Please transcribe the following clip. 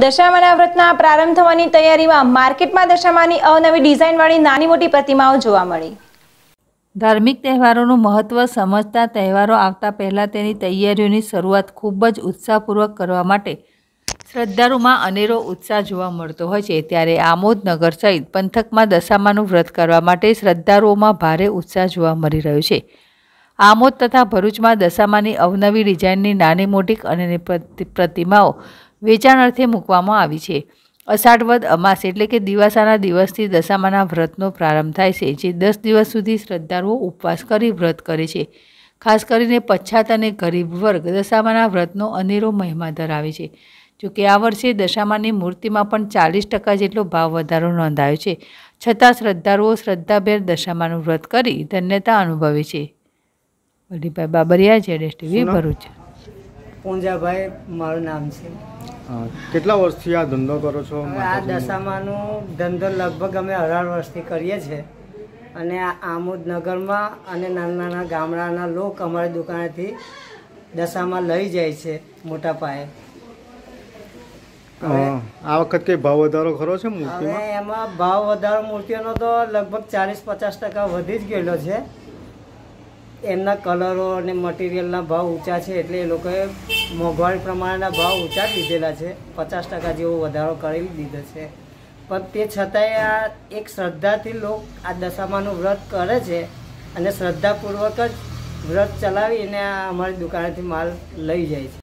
દશામાના વ્રતના પ્રારંભ થવાની તૈયારીમાં માર્કેટમાં દશામાની અવનવી ડિઝાઇનવાળી નાની મોટી પ્રતિમાઓ જોવા મળી. ધાર્મિક તહેવારોનું મહત્ત્વ સમજતા તહેવારો આવતા પહેલાં તેની તૈયારીઓની શરૂઆત ખૂબ જ ઉત્સાહપૂર્વક કરવા માટે શ્રદ્ધાળુમાં અનેરો ઉત્સાહ જોવા મળતો હોય છે. ત્યારે આમોદનગર સહિત પંથકમાં દશામાનું વ્રત કરવા માટે શ્રદ્ધાળુઓમાં ભારે ઉત્સાહ જોવા મળી રહ્યો છે. આમોદ તથા ભરૂચમાં દશામાની અવનવી ડિઝાઇનની નાની મોટી અને પ્રતિ- પ્રતિમાઓ વેચાણ અર્થે મૂકવામાં આવી છે. અષાઢ વદ અમાસ એટલે કે દિવાસાના દિવસથી દશામાના વ્રતનો પ્રારંભ થાય છે જે દસ દિવસ સુધી શ્રદ્ધાળુઓ ઉપવાસ કરી વ્રત કરે છે. ખાસ કરીને પછાત અને ગરીબ વર્ગ દશામાના વ્રતનો અનેરો મહિમા ધરાવે છે. જોકે આ વર્ષે દશામાની મૂર્તિમાં પણ ચાલીસ ટકા જેટલો ભાવ વધારો નોંધાયો છે. છતાં શ્રદ્ધાળુઓ શ્રદ્ધાભેર દશામાનું વ્રત કરી ધન્યતા અનુભવે છે. વલીભાઈ બાબરિયા જેડેશ ટીવી ભરૂચ. પૂંજાભાઈ મારું નામ છે. કેટલા વર્ષથી આ ધંધો કરો છો? આ દશામાનું ધંધો લગભગ અમે અઢાર વર્ષથી કરીએ છીએ. અને આ આમોદ અને નાના નાના ગામડાના લોક અમારી દુકાનેથી દશામાં લઈ જાય છે મોટા પાયે. આ વખત કઈ ભાવ વધારો ખરો છે મૂર્તિમાં? એમાં ભાવ વધારો મૂર્તિઓનો તો લગભગ ચાલીસ પચાસ ટકા વધી જ ગયેલો છે. એમના કલરો અને મટીરિયલના ભાવ ઊંચા છે એટલે એ લોકોએ મોંઘવારી પ્રમાણેના ભાવ ઊંચા જ લીધેલા છે. પચાસ ટકા જેવો વધારો કરી દીધો છે. પણ તે છતાંય આ એક શ્રદ્ધાથી લોક આ દશામાનું વ્રત કરે છે અને શ્રદ્ધાપૂર્વક જ વ્રત ચલાવીને આ અમારી દુકાનેથી માલ લઈ જાય છે.